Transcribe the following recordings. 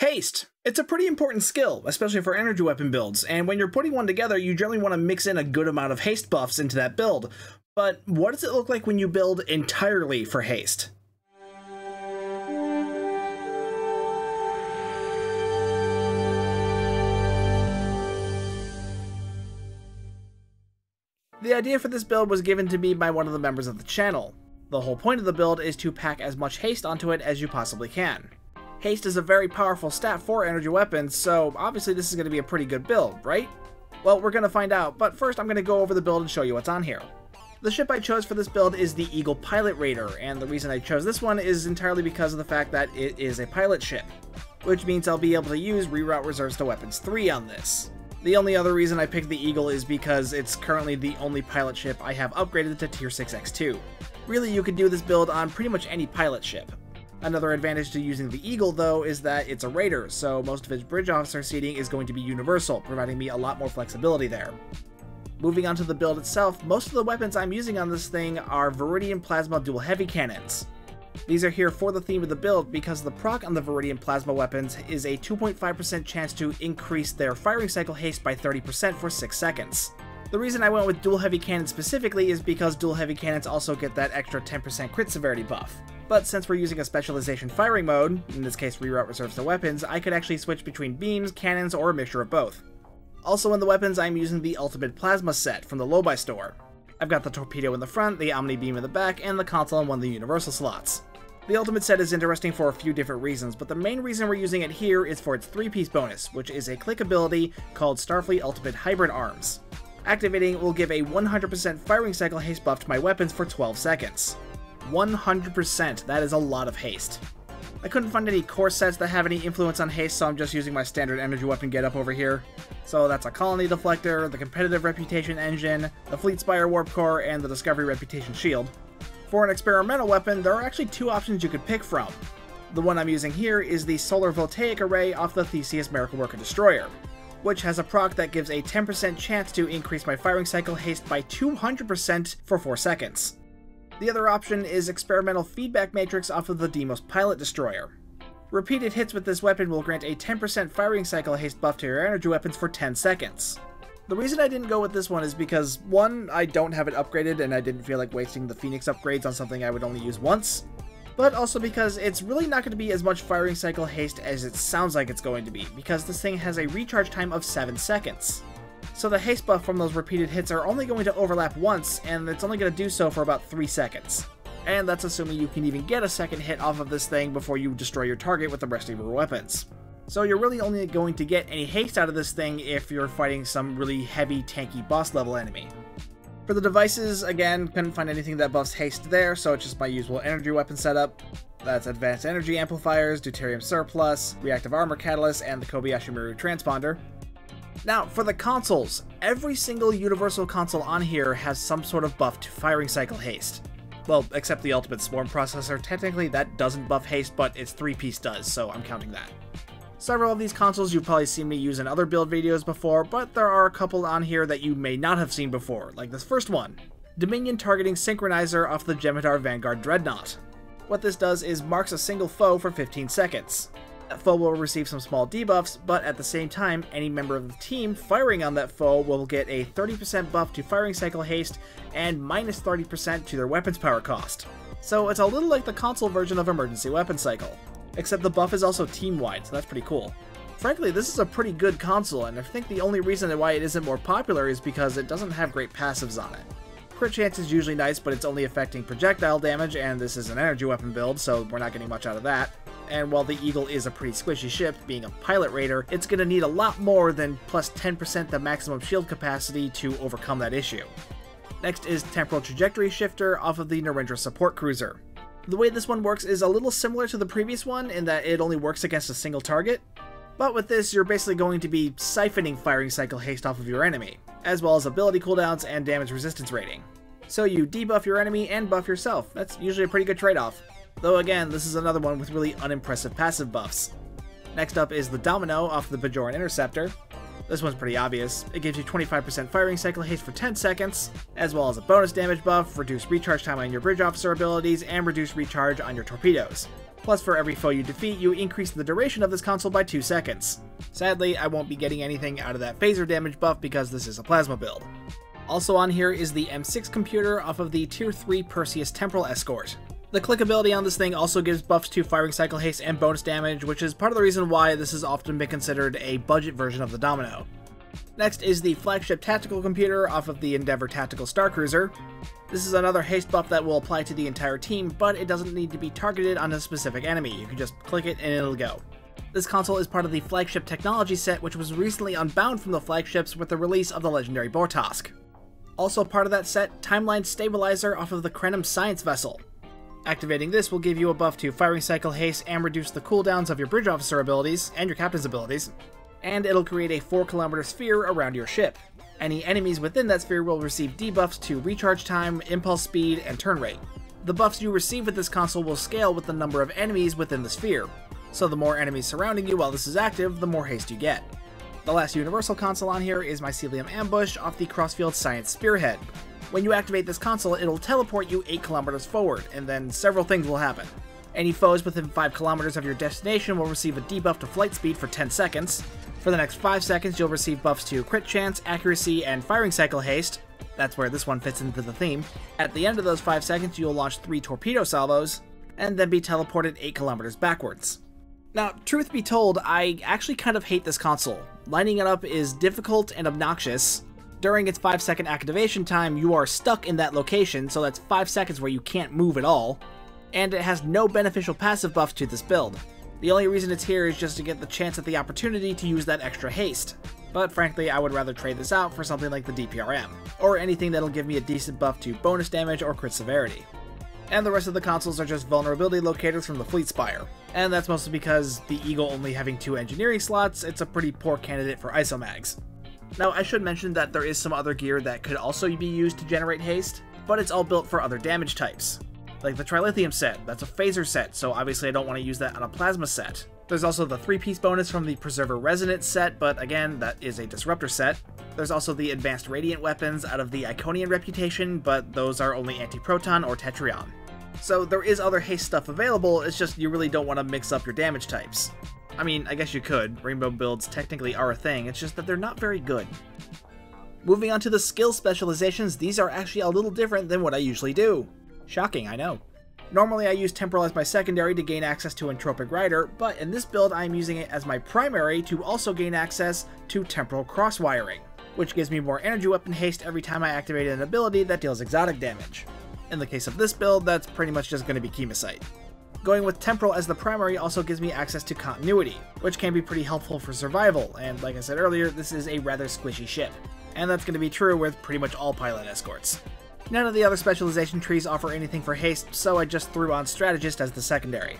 Haste. It's a pretty important skill, especially for energy weapon builds, and when you're putting one together, you generally want to mix in a good amount of haste buffs into that build. But what does it look like when you build entirely for haste? The idea for this build was given to me by one of the members of the channel. The whole point of the build is to pack as much haste onto it as you possibly can. Haste is a very powerful stat for energy weapons, so obviously this is going to be a pretty good build, right? Well, we're going to find out, but first I'm going to go over the build and show you what's on here. The ship I chose for this build is the Eagle Pilot Raider, and the reason I chose this one is entirely because of the fact that it is a pilot ship, which means I'll be able to use Reroute Reserves to Weapons 3 on this. The only other reason I picked the Eagle is because it's currently the only pilot ship I have upgraded to Tier 6 X2. Really, you could do this build on pretty much any pilot ship. Another advantage to using the Eagle, though, is that it's a Raider, so most of its bridge officer seating is going to be universal, providing me a lot more flexibility there. Moving on to the build itself, most of the weapons I'm using on this thing are Viridian Plasma dual heavy cannons. These are here for the theme of the build because the proc on the Viridian Plasma weapons is a 2.5% chance to increase their firing cycle haste by 30% for 6 seconds. The reason I went with dual heavy cannons specifically is because dual heavy cannons also get that extra 10% crit severity buff but since we're using a specialization firing mode, in this case reroute reserves to weapons, I could actually switch between beams, cannons, or a mixture of both. Also in the weapons, I'm using the Ultimate Plasma set from the Lobi store. I've got the torpedo in the front, the Omni Beam in the back, and the console in one of the universal slots. The Ultimate set is interesting for a few different reasons, but the main reason we're using it here is for its 3-piece bonus, which is a click ability called Starfleet Ultimate Hybrid Arms. Activating will give a 100% firing cycle haste buff to my weapons for 12 seconds. 100%. That is a lot of haste. I couldn't find any core sets that have any influence on haste, so I'm just using my standard energy weapon getup over here. So that's a Colony Deflector, the Competitive Reputation Engine, the Fleet Spire Warp Core, and the Discovery Reputation Shield. For an experimental weapon, there are actually two options you could pick from. The one I'm using here is the Solar Voltaic Array off the Theseus Miracle Worker Destroyer, which has a proc that gives a 10% chance to increase my firing cycle haste by 200% for 4 seconds. The other option is Experimental Feedback Matrix off of the Deimos Pilot Destroyer. Repeated hits with this weapon will grant a 10% firing cycle haste buff to your energy weapons for 10 seconds. The reason I didn't go with this one is because, one, I don't have it upgraded and I didn't feel like wasting the Phoenix upgrades on something I would only use once, but also because it's really not going to be as much firing cycle haste as it sounds like it's going to be, because this thing has a recharge time of 7 seconds so the haste buff from those repeated hits are only going to overlap once, and it's only going to do so for about 3 seconds. And that's assuming you can even get a second hit off of this thing before you destroy your target with the rest of your weapons. So you're really only going to get any haste out of this thing if you're fighting some really heavy, tanky boss level enemy. For the devices, again, couldn't find anything that buffs haste there, so it's just my usual energy weapon setup. That's Advanced Energy Amplifiers, Deuterium Surplus, Reactive Armor Catalyst, and the Kobayashi Maru Transponder. Now, for the consoles, every single Universal console on here has some sort of buff to firing cycle haste. Well, except the Ultimate Swarm processor, technically that doesn't buff haste, but its 3-piece does, so I'm counting that. Several of these consoles you've probably seen me use in other build videos before, but there are a couple on here that you may not have seen before, like this first one. Dominion Targeting Synchronizer off the Jem'Hadar Vanguard Dreadnought. What this does is marks a single foe for 15 seconds. That foe will receive some small debuffs, but at the same time, any member of the team firing on that foe will get a 30% buff to firing cycle haste and minus 30% to their weapons power cost. So it's a little like the console version of emergency weapon cycle. Except the buff is also team-wide, so that's pretty cool. Frankly, this is a pretty good console, and I think the only reason why it isn't more popular is because it doesn't have great passives on it. Crit chance is usually nice, but it's only affecting projectile damage, and this is an energy weapon build, so we're not getting much out of that and while the Eagle is a pretty squishy ship, being a pilot raider, it's going to need a lot more than plus 10% the maximum shield capacity to overcome that issue. Next is Temporal Trajectory Shifter off of the Narendra Support Cruiser. The way this one works is a little similar to the previous one in that it only works against a single target, but with this you're basically going to be siphoning firing cycle haste off of your enemy, as well as ability cooldowns and damage resistance rating. So you debuff your enemy and buff yourself, that's usually a pretty good trade-off. Though again, this is another one with really unimpressive passive buffs. Next up is the Domino off the Bajoran Interceptor. This one's pretty obvious. It gives you 25% firing cycle haste for 10 seconds, as well as a bonus damage buff, reduced recharge time on your bridge officer abilities, and reduced recharge on your torpedoes. Plus, for every foe you defeat, you increase the duration of this console by 2 seconds. Sadly, I won't be getting anything out of that phaser damage buff because this is a plasma build. Also on here is the M6 computer off of the Tier 3 Perseus Temporal Escort. The clickability on this thing also gives buffs to firing cycle haste and bonus damage, which is part of the reason why this has often been considered a budget version of the Domino. Next is the flagship tactical computer off of the Endeavour Tactical Star Cruiser. This is another haste buff that will apply to the entire team, but it doesn't need to be targeted on a specific enemy. You can just click it and it'll go. This console is part of the flagship technology set, which was recently unbound from the flagships with the release of the legendary Bortasqu'. Also part of that set, Timeline Stabilizer off of the Krenim Science Vessel. Activating this will give you a buff to Firing Cycle Haste and reduce the cooldowns of your Bridge Officer abilities, and your Captain's abilities, and it'll create a 4 kilometer sphere around your ship. Any enemies within that sphere will receive debuffs to recharge time, impulse speed, and turn rate. The buffs you receive with this console will scale with the number of enemies within the sphere, so the more enemies surrounding you while this is active, the more haste you get. The last universal console on here is Mycelium Ambush off the Crossfield Science Spearhead. When you activate this console, it'll teleport you 8 kilometers forward, and then several things will happen. Any foes within 5 kilometers of your destination will receive a debuff to flight speed for 10 seconds, for the next 5 seconds, you'll receive buffs to crit chance, accuracy, and firing cycle haste. That's where this one fits into the theme. At the end of those 5 seconds, you'll launch 3 torpedo salvos, and then be teleported 8 kilometers backwards. Now, truth be told, I actually kind of hate this console. Lining it up is difficult and obnoxious. During its 5 second activation time, you are stuck in that location, so that's 5 seconds where you can't move at all. And it has no beneficial passive buff to this build. The only reason it's here is just to get the chance at the opportunity to use that extra haste. But frankly, I would rather trade this out for something like the DPRM, or anything that'll give me a decent buff to bonus damage or crit severity. And the rest of the consoles are just vulnerability locators from the Fleet Spire. And that's mostly because the Eagle only having two engineering slots, it's a pretty poor candidate for isomags. Now, I should mention that there is some other gear that could also be used to generate haste, but it's all built for other damage types. Like the Trilithium set, that's a phaser set, so obviously I don't want to use that on a plasma set. There's also the 3-piece bonus from the Preserver Resonance set, but again, that is a Disruptor set. There's also the Advanced Radiant weapons out of the Iconian reputation, but those are only Anti-Proton or Tetryon. So there is other haste stuff available, it's just you really don't want to mix up your damage types. I mean, I guess you could. Rainbow builds technically are a thing, it's just that they're not very good. Moving on to the skill specializations, these are actually a little different than what I usually do. Shocking, I know. Normally I use Temporal as my secondary to gain access to Entropic Rider, but in this build I'm using it as my primary to also gain access to Temporal Crosswiring, which gives me more energy weapon haste every time I activate an ability that deals exotic damage. In the case of this build, that's pretty much just going to be Kemocite. Going with Temporal as the primary also gives me access to Continuity, which can be pretty helpful for survival, and like I said earlier, this is a rather squishy ship. And that's going to be true with pretty much all pilot escorts. None of the other specialization trees offer anything for haste, so I just threw on Strategist as the secondary.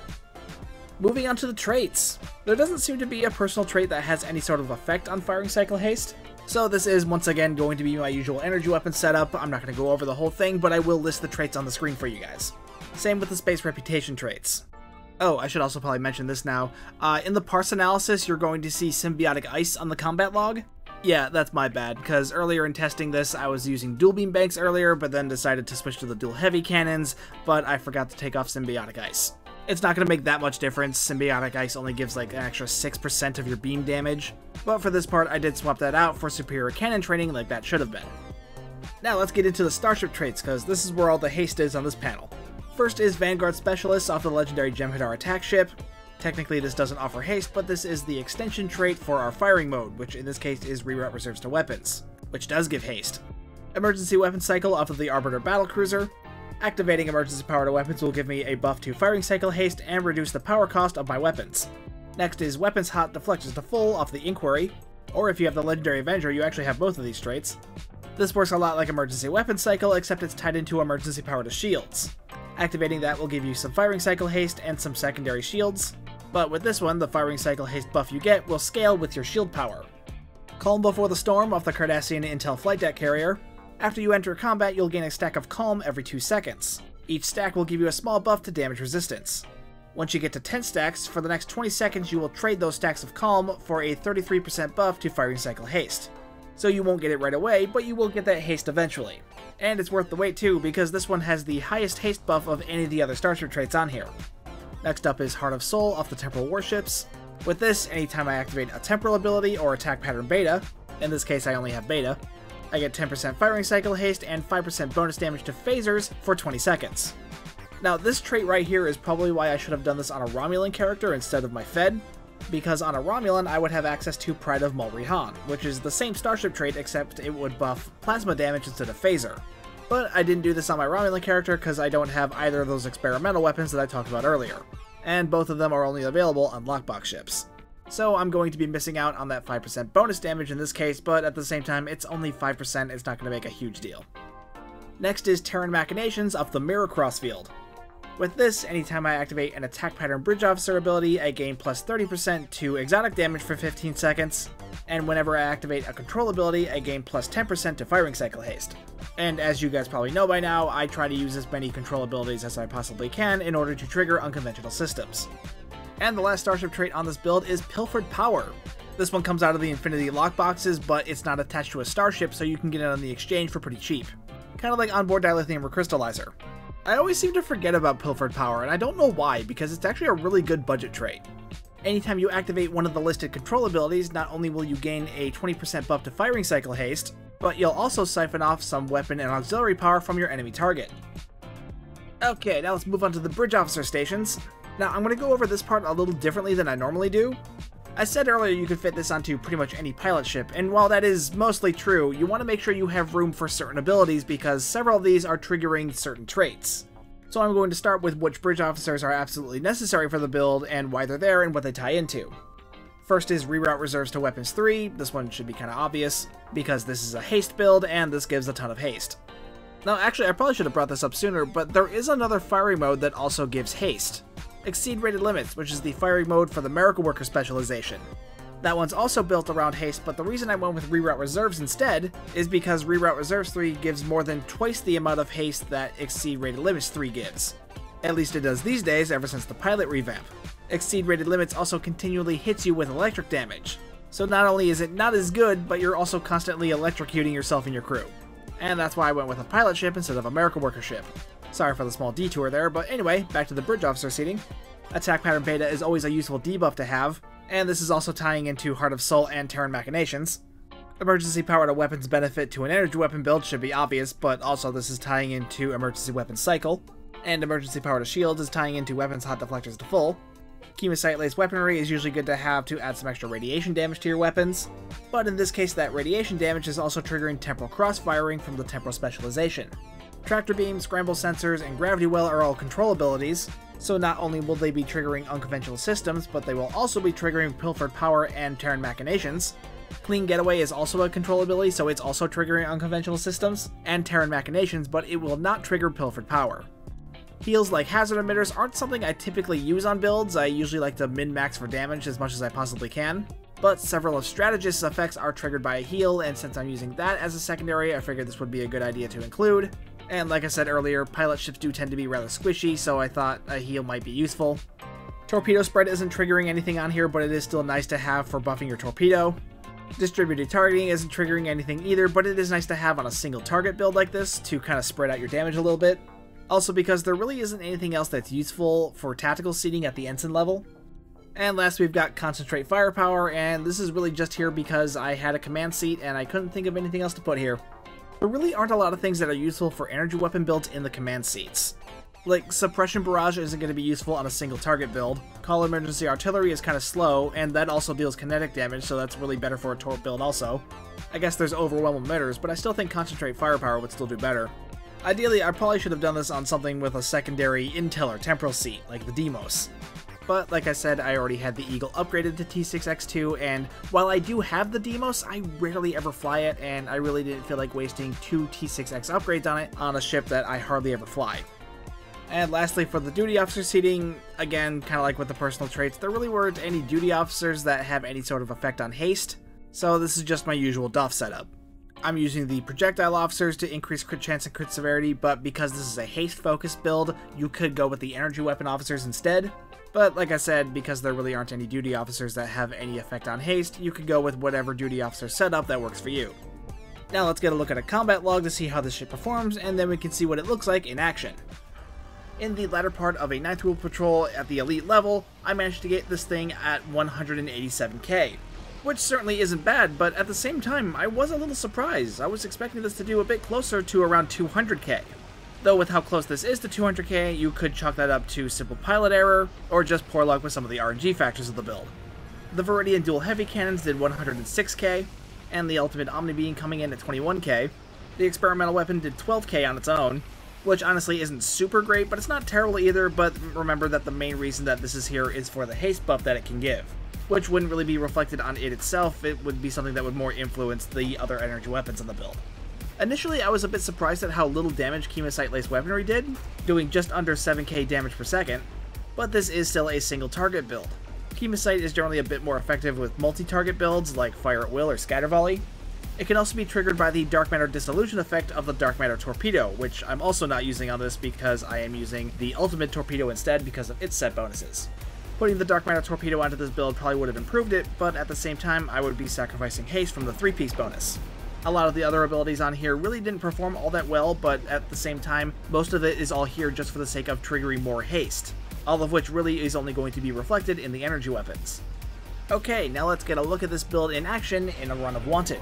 Moving on to the traits. There doesn't seem to be a personal trait that has any sort of effect on firing cycle haste, so this is once again going to be my usual energy weapon setup. I'm not going to go over the whole thing, but I will list the traits on the screen for you guys. Same with the space reputation traits. Oh, I should also probably mention this now. Uh, in the parse analysis, you're going to see symbiotic ice on the combat log. Yeah, that's my bad, because earlier in testing this, I was using dual beam banks earlier, but then decided to switch to the dual heavy cannons, but I forgot to take off Symbiotic Ice. It's not going to make that much difference, Symbiotic Ice only gives like an extra 6% of your beam damage, but for this part I did swap that out for superior cannon training like that should have been. Now let's get into the starship traits, because this is where all the haste is on this panel. First is Vanguard Specialist off the legendary Jem'Hadar attack ship, Technically this doesn't offer haste, but this is the extension trait for our firing mode, which in this case is reroute reserves to weapons, which does give haste. Emergency weapon cycle off of the Arbiter battlecruiser. Activating emergency power to weapons will give me a buff to firing cycle haste and reduce the power cost of my weapons. Next is weapons hot deflectors to full off the Inquiry, or if you have the legendary Avenger you actually have both of these traits. This works a lot like emergency weapon cycle except it's tied into emergency power to shields. Activating that will give you some firing cycle haste and some secondary shields, but with this one, the firing cycle haste buff you get will scale with your shield power. Calm Before the Storm off the Cardassian Intel flight deck carrier. After you enter combat, you'll gain a stack of Calm every 2 seconds. Each stack will give you a small buff to damage resistance. Once you get to 10 stacks, for the next 20 seconds you will trade those stacks of Calm for a 33% buff to Firing Cycle Haste. So you won't get it right away, but you will get that haste eventually. And it's worth the wait too, because this one has the highest haste buff of any of the other starship traits on here. Next up is Heart of Sol off the Temporal Warships. With this, anytime I activate a Temporal ability or attack pattern beta, in this case I only have beta, I get 10% firing cycle haste and 5% bonus damage to phasers for 20 seconds. Now this trait right here is probably why I should have done this on a Romulan character instead of my Fed, because on a Romulan I would have access to Pride of Mol'Rihan, which is the same starship trait except it would buff plasma damage instead of phaser. But I didn't do this on my Romulan character because I don't have either of those experimental weapons that I talked about earlier, and both of them are only available on lockbox ships. So I'm going to be missing out on that 5% bonus damage in this case, but at the same time, it's only 5%, it's not going to make a huge deal. Next is Terran Machinations of the Mirror Crossfield. With this, anytime I activate an attack pattern bridge officer ability, I gain plus 30% to exotic damage for 15 seconds, and whenever I activate a control ability, I gain plus 10% to firing cycle haste. And as you guys probably know by now, I try to use as many control abilities as I possibly can in order to trigger unconventional systems. And the last starship trait on this build is Pilfered Power. This one comes out of the Infinity lockboxes, but it's not attached to a starship, so you can get it on the exchange for pretty cheap. Kind of like onboard dilithium or crystallizer. I always seem to forget about Pilfered Power, and I don't know why, because it's actually a really good budget trait. Anytime you activate one of the listed control abilities, not only will you gain a 20% buff to firing cycle haste, but you'll also siphon off some weapon and auxiliary power from your enemy target. Okay, now let's move on to the bridge officer stations. Now, I'm going to go over this part a little differently than I normally do. I said earlier you could fit this onto pretty much any pilot ship, and while that is mostly true, you want to make sure you have room for certain abilities because several of these are triggering certain traits. So I'm going to start with which bridge officers are absolutely necessary for the build and why they're there and what they tie into. First is reroute reserves to weapons 3, this one should be kind of obvious, because this is a haste build and this gives a ton of haste. Now actually I probably should have brought this up sooner, but there is another firing mode that also gives haste. Exceed Rated Limits, which is the firing mode for the Miracle Worker specialization. That one's also built around haste, but the reason I went with Reroute Reserves instead is because Reroute Reserves 3 gives more than twice the amount of haste that Exceed Rated Limits 3 gives. At least it does these days, ever since the pilot revamp. Exceed Rated Limits also continually hits you with electric damage. So not only is it not as good, but you're also constantly electrocuting yourself and your crew. And that's why I went with a pilot ship instead of a Miracle Worker ship. Sorry for the small detour there, but anyway, back to the bridge officer seating. Attack pattern beta is always a useful debuff to have, and this is also tying into Heart of Sol and Terran Machinations. Emergency power to weapons benefit to an energy weapon build should be obvious, but also this is tying into emergency weapon cycle, and emergency power to shields is tying into weapons hot deflectors to full. Kemocite laced weaponry is usually good to have to add some extra radiation damage to your weapons, but in this case that radiation damage is also triggering temporal cross-firing from the temporal specialization. Tractor beam, scramble sensors, and gravity well are all control abilities, so not only will they be triggering unconventional systems, but they will also be triggering pilfered power and Terran machinations. Clean Getaway is also a control ability, so it's also triggering unconventional systems and Terran machinations, but it will not trigger pilfered power. Heals like hazard emitters aren't something I typically use on builds, I usually like to min-max for damage as much as I possibly can. But several of Strategist's effects are triggered by a heal, and since I'm using that as a secondary, I figured this would be a good idea to include. And like I said earlier, pilot ships do tend to be rather squishy, so I thought a heal might be useful. Torpedo spread isn't triggering anything on here, but it is still nice to have for buffing your torpedo. Distributed targeting isn't triggering anything either, but it is nice to have on a single target build like this to kind of spread out your damage a little bit. Also because there really isn't anything else that's useful for tactical seating at the ensign level. And last we've got Concentrate Firepower, and this is really just here because I had a command seat and I couldn't think of anything else to put here. There really aren't a lot of things that are useful for energy weapon builds in the command seats. Like, Suppression Barrage isn't going to be useful on a single target build, Call Emergency Artillery is kind of slow, and that also deals kinetic damage, so that's really better for a torp build also. I guess there's Overwhelm emitters, but I still think Concentrate Firepower would still do better. Ideally, I probably should have done this on something with a secondary intel or temporal seat, like the Deimos. But like I said, I already had the Eagle upgraded to T6X2, and while I do have the Deimos, I rarely ever fly it, and I really didn't feel like wasting two T6X upgrades on it on a ship that I hardly ever fly. And lastly, for the duty officer seating, again, kind of like with the personal traits, there really weren't any duty officers that have any sort of effect on haste, so this is just my usual Doff setup. I'm using the projectile officers to increase crit chance and crit severity, but because this is a haste focused build, you could go with the energy weapon officers instead. But like I said, because there really aren't any duty officers that have any effect on haste, you could go with whatever duty officer setup that works for you. Now let's get a look at a combat log to see how this ship performs, and then we can see what it looks like in action. In the latter part of a 9th Wheel Patrol at the Elite level, I managed to get this thing at 187k. Which certainly isn't bad, but at the same time, I was a little surprised. I was expecting this to do a bit closer to around 200k. Though with how close this is to 200k, you could chalk that up to simple pilot error, or just poor luck with some of the RNG factors of the build. The Viridian dual heavy cannons did 106k, and the Ultimate Omni Beam coming in at 21k. The experimental weapon did 12k on its own, which honestly isn't super great, but it's not terrible either, but remember that the main reason that this is here is for the haste buff that it can give which wouldn't really be reflected on it itself, it would be something that would more influence the other energy weapons in the build. Initially, I was a bit surprised at how little damage Kemocite Lace weaponry did, doing just under 7k damage per second, but this is still a single target build. Kemocite is generally a bit more effective with multi-target builds like Fire at Will or Scatter Volley. It can also be triggered by the Dark Matter Dissolution effect of the Dark Matter Torpedo, which I'm also not using on this because I am using the Ultimate Torpedo instead because of its set bonuses. Putting the Dark Matter Torpedo onto this build probably would have improved it, but at the same time, I would be sacrificing haste from the 3-piece bonus. A lot of the other abilities on here really didn't perform all that well, but at the same time, most of it is all here just for the sake of triggering more haste, all of which really is only going to be reflected in the energy weapons. Okay, now let's get a look at this build in action in a run of Wanted.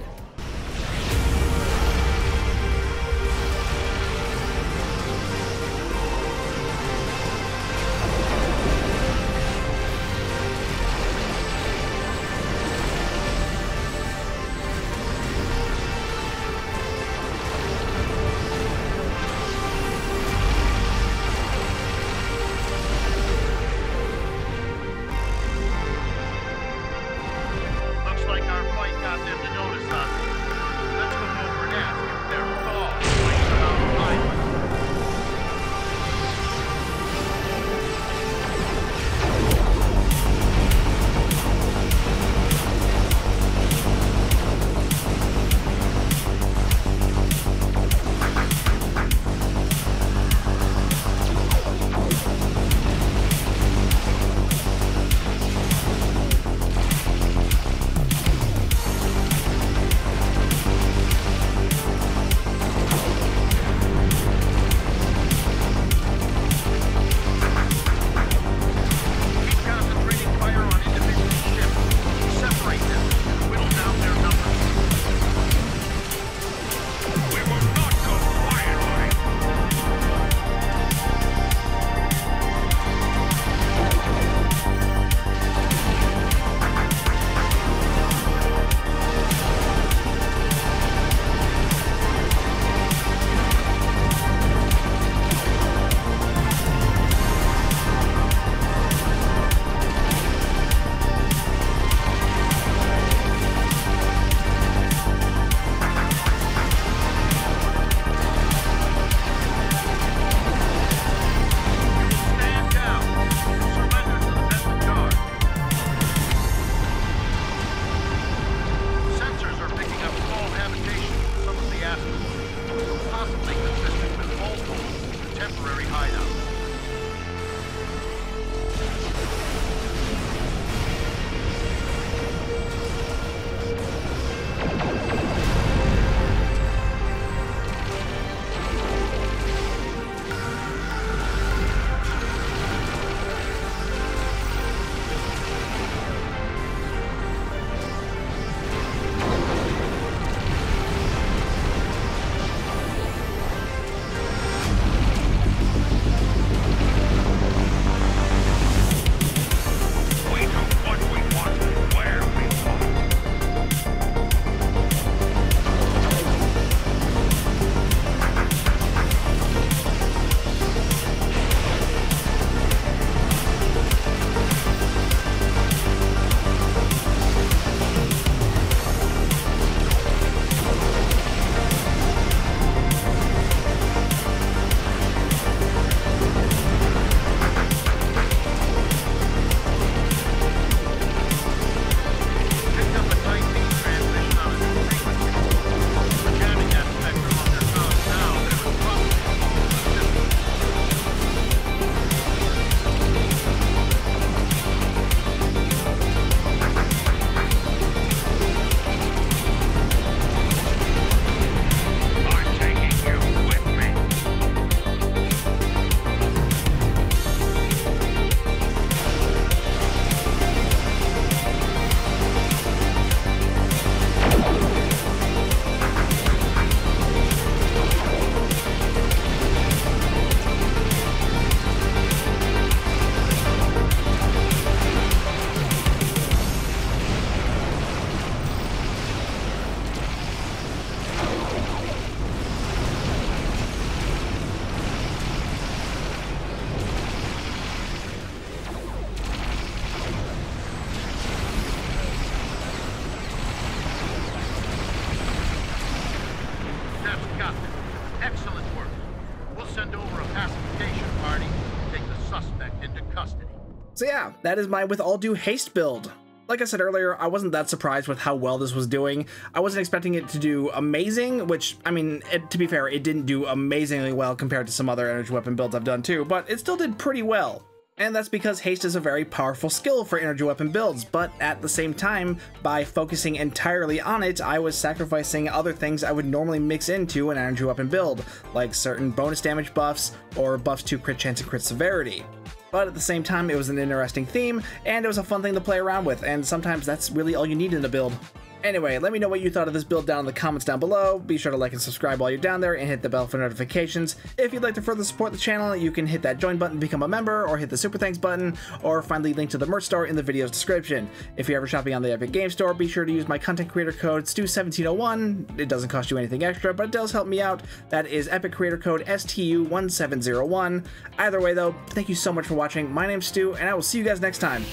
That is my with all due haste build. Like I said earlier, I wasn't that surprised with how well this was doing. I wasn't expecting it to do amazing, which, I mean, it, to be fair, it didn't do amazingly well compared to some other energy weapon builds I've done too, but it still did pretty well. And that's because haste is a very powerful skill for energy weapon builds, but at the same time, by focusing entirely on it, I was sacrificing other things I would normally mix into an energy weapon build, like certain bonus damage buffs or buffs to crit chance and crit severity but at the same time, it was an interesting theme, and it was a fun thing to play around with, and sometimes that's really all you need in a build. Anyway, let me know what you thought of this build down in the comments down below. Be sure to like and subscribe while you're down there and hit the bell for notifications. If you'd like to further support the channel, you can hit that join button to become a member, or hit the super thanks button, or find the link to the merch store in the video's description. If you're ever shopping on the Epic Game Store, be sure to use my content creator code STU1701. It doesn't cost you anything extra, but it does help me out. That is Epic Creator Code STU1701. Either way though, thank you so much for watching. My name's Stu, and I will see you guys next time.